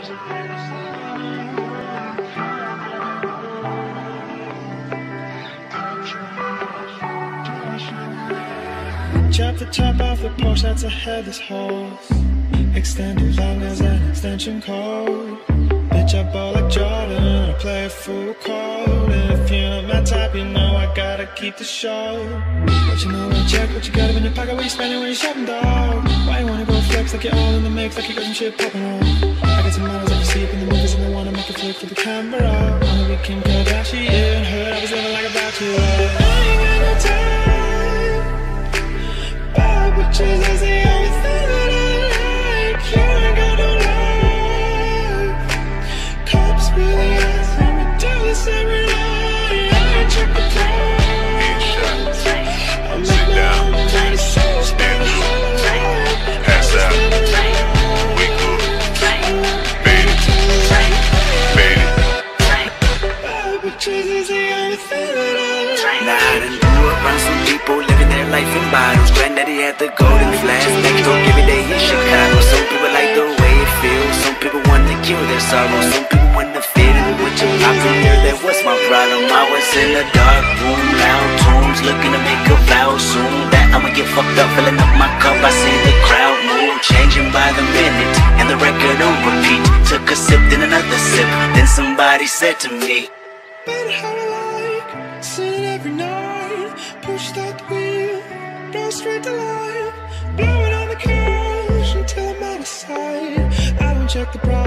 Chop the top off the Porsche, that's a headless horse. Extended long as an extension cord. Bitch, I ball like Jordan, I play full court. If you're not my type, you know I gotta keep the show. But you know I check what you got in your pocket, what you spending when you're shopping, dog. Why you wanna go flex like you're all in the mix, like you got some shit popping on? I got some models that you in the movies and they wanna make a flick for the camera. Wanna be Kim Kardashian, heard I was living like a bachelor. Now I done grew up around some people living their life in bottles. Granddaddy had the golden flask. Next door every day in Chicago. Some people like the way it feels. Some people want to kill their sorrow. Some people want to fit in with your pop there. That was my problem. I was in a dark room, loud tunes, looking to make a vow soon. That I'ma get fucked up, filling up my cup. I see the crowd move, changing by the minute, and the record on repeat. Took a sip, then another sip. Then somebody said to me. Better every night. Push that wheel, blow straight to life. Blow it on the couch until I'm out of sight. I don't check the price.